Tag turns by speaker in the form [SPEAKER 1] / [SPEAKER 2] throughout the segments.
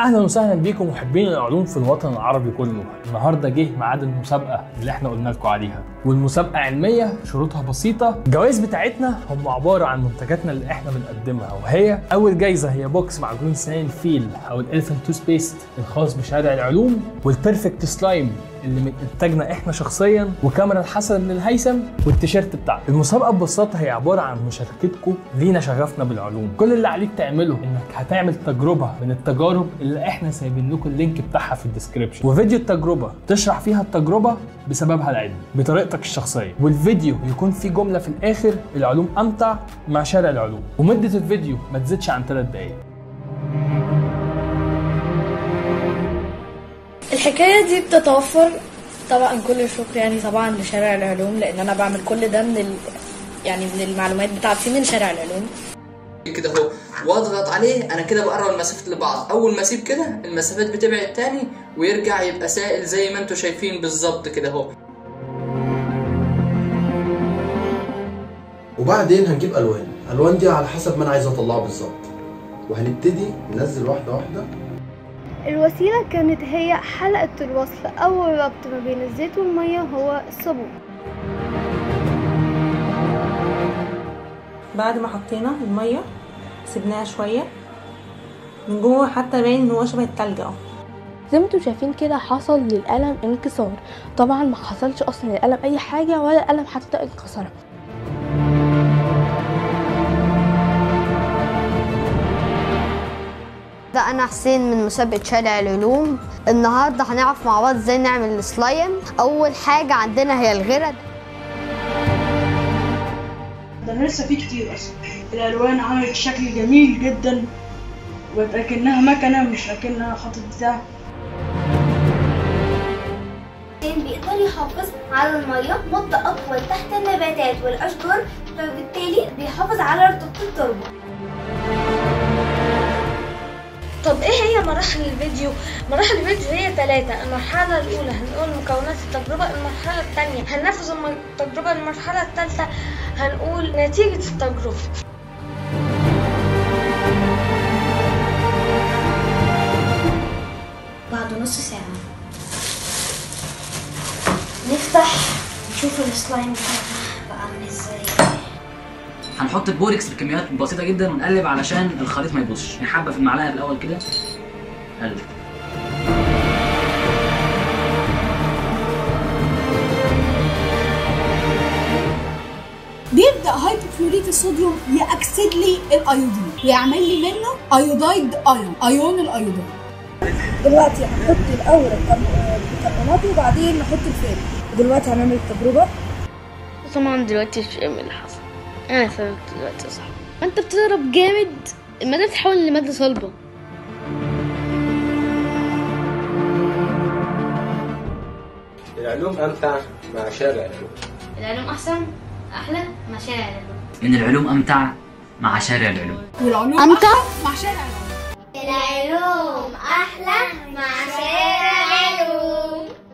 [SPEAKER 1] أهلا وسهلا بيكم محبين العلوم في الوطن العربي كله. النهارده جه ميعاد المسابقة اللي إحنا قلنا لكم عليها. والمسابقة علمية شروطها بسيطة. الجوائز بتاعتنا هم عبارة عن منتجاتنا اللي إحنا بنقدمها وهي أول جايزة هي box معجون سنان الفيل أو ال elephant toothpaste الخاص بشارع العلوم وال perfect slime اللي من إنتاجنا إحنا شخصيا وكاميرا الحسن بن الهيثم والتيشيرت بتاعنا. المسابقة ببساطه هي عبارة عن مشاركتكم لينا شغفنا بالعلوم. كل اللي عليك تعمله إنك هتعمل تجربة من التجارب اللي إحنا سايبين لكم ال link بتاعها في ال description وفيديو التجربة تشرح فيها التجربة بسببها العلمي بطريقتك الشخصية. والفيديو يكون فيه جملة في الآخر العلوم أمتع مع شارع العلوم. ومدة الفيديو ما تزيدش عن 3 دقائق
[SPEAKER 2] الحكاية دي بتتوفر طبعا كل الشكر يعني طبعا لشارع العلوم لأن أنا بعمل كل ده من ال... يعني من المعلومات بتاعتي من شارع العلوم.
[SPEAKER 3] كده اهو واضغط عليه أنا كده بقرب المسافات لبعض. أول ما أسيب كده المسافات بتبعد تاني ويرجع يبقى سائل زي ما أنتم شايفين بالظبط كده اهو
[SPEAKER 4] وبعدين هنجيب ألوان. الالوان دي على حسب ما أنا عايز اطلعه بالظبط. وهنبتدي ننزل واحدة واحدة.
[SPEAKER 5] الوسيلة كانت هي حلقة الوصل أو الربط ما بين الزيت والمية هو الصابون
[SPEAKER 6] بعد ما حطينا المية سيبناها شوية. من جوه حتى باين إن هو شبه التلج أهو.
[SPEAKER 7] زي ما أنتم شايفين كده حصل للقلم انكسار. طبعا ما حصلش أصلا للقلم أي حاجة ولا القلم حتى انكسر
[SPEAKER 8] ده أنا حسين من مسابقة شارع العلوم. النهارده هنعرف مع بعض إزاي نعمل السلايم. أول حاجة عندنا هي الغرد.
[SPEAKER 9] ده لسه في كتير أصلا. الألوان عملت شكل جميل جدا وكأنها مكنة مش اكنها خط بتاع.
[SPEAKER 10] بيقدر يحافظ على المية مدة أطول تحت النباتات والأشجار فبالتالي بيحافظ على رطوبة التربة.
[SPEAKER 2] طب إيه هي مراحل الفيديو؟ مراحل الفيديو هي ثلاثة المرحلة الأولى هنقول مكونات التجربة المرحلة الثانية هننفذ التجربة المرحلة الثالثة هنقول نتيجة التجربة.
[SPEAKER 10] بعد نص ساعة. نفتح نشوف السلايم بتاعنا
[SPEAKER 3] هنحط البوركس بكميات بسيطة جدا ونقلب علشان الخليط ما يبوظش. يعني حبة في المعلقة الأول كده. قلب
[SPEAKER 11] بيبدأ هايبوكلوريت الصوديوم يأكسد لي الأيودين. ويعمل لي منه iodide ion أيون الأيودين. دلوقتي هنحط الأول البيكربونات وبعدين نحط الفيل. دلوقتي هنعمل التجربة.
[SPEAKER 7] طبعا دلوقتي مش فاهم اللي حصل أنا فهمت دلوقتي صح. انت بتضرب جامد المادة بتتحول لمادة صلبة.
[SPEAKER 4] العلوم أمتع مع شارع العلوم.
[SPEAKER 10] العلوم أحسن؟ أحلى؟ مع شارع العلوم.
[SPEAKER 3] إن العلوم أمتع مع شارع العلوم.
[SPEAKER 11] والعلوم
[SPEAKER 8] أمتع؟
[SPEAKER 11] مع شارع
[SPEAKER 10] العلوم أحلى مع شارع العلوم.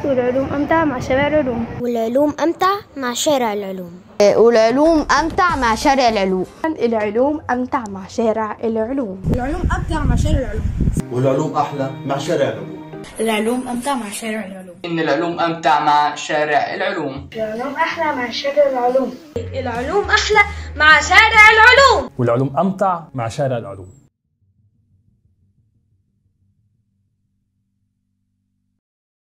[SPEAKER 5] والعلوم أمتع مع شارع العلوم
[SPEAKER 10] والعلوم أمتع مع شارع العلوم
[SPEAKER 8] والعلوم امتع مع شارع العلوم
[SPEAKER 7] العلوم امتع مع شارع العلوم
[SPEAKER 11] العلوم ابدع مع شارع العلوم
[SPEAKER 4] والعلوم أحلى مع شارع العلوم
[SPEAKER 9] العلوم امتع مع شارع العلوم
[SPEAKER 3] ان العلوم امتع مع شارع العلوم
[SPEAKER 2] العلوم أحلى مع شارع العلوم العلوم أحلى مع شارع العلوم
[SPEAKER 1] والعلوم امتع مع شارع العلوم